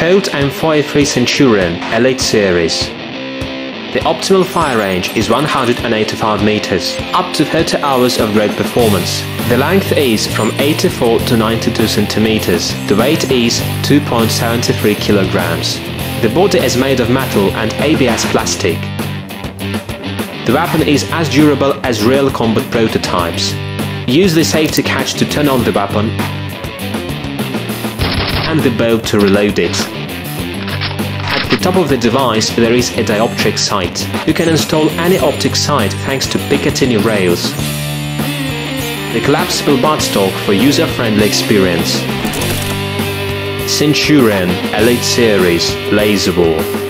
Colt M43 Centurion Elite Series. The optimal fire range is 185 meters, up to 30 hours of road performance. The length is from 84 to 92 centimeters. The weight is 2.73 kilograms. The body is made of metal and ABS plastic. The weapon is as durable as real combat prototypes. Use the safety catch to turn on the weapon and the bow to reload it. At the top of the device there is a dioptric sight. You can install any optic sight thanks to Picatinny rails. The collapsible buttstock for user-friendly experience. Centurion Elite Series Laserwar